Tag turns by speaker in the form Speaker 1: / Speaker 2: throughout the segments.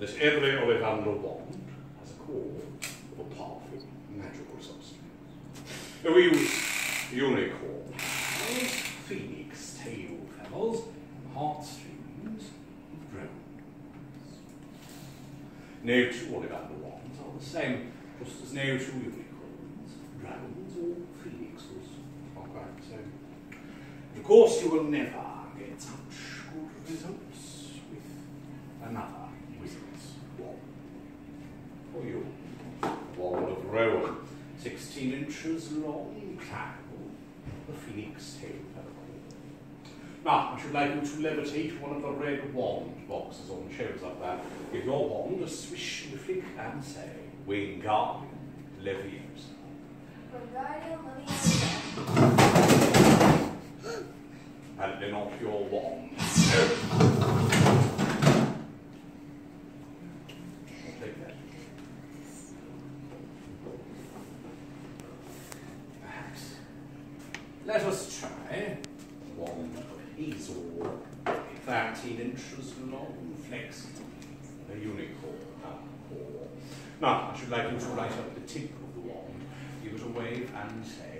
Speaker 1: that every Ollivander wand has a core of a powerful magical substance. We use unicorn phoenix tail feathers, and heartstrings of dragons. No two Ollivander wands are the same, just as no two unicorns, dragons, or phoenixes are quite the same. Of course, you will never get such good results with another wizard's wand. For you, wand of Rowan, 16 inches long, pliable, the phoenix tail feather. Now, I should like you to levitate one of the red wand boxes on the shelves up there. Give your wand a swish and a flick and say, Leviosa.
Speaker 2: Wingardium Leviosa.
Speaker 1: Apparently not your wand. Let us try. Wand of hazel, 13 inches long, flexible, a unicorn. Now, I should like you to light up the tip of the wand, give it a wave, and say,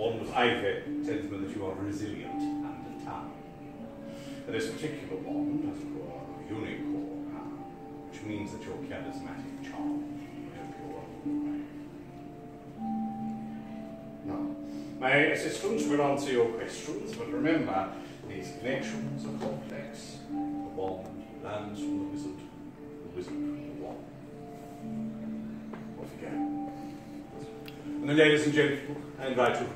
Speaker 1: Wand of ivy tells me that you are resilient and determined. And this particular wand has a unicorn, which means that your charismatic charm. Now, my assistants will answer your questions, but remember, these connections are complex. The wand lands from the wizard, the wizard from the wand. Ladies and gentlemen, I invite you to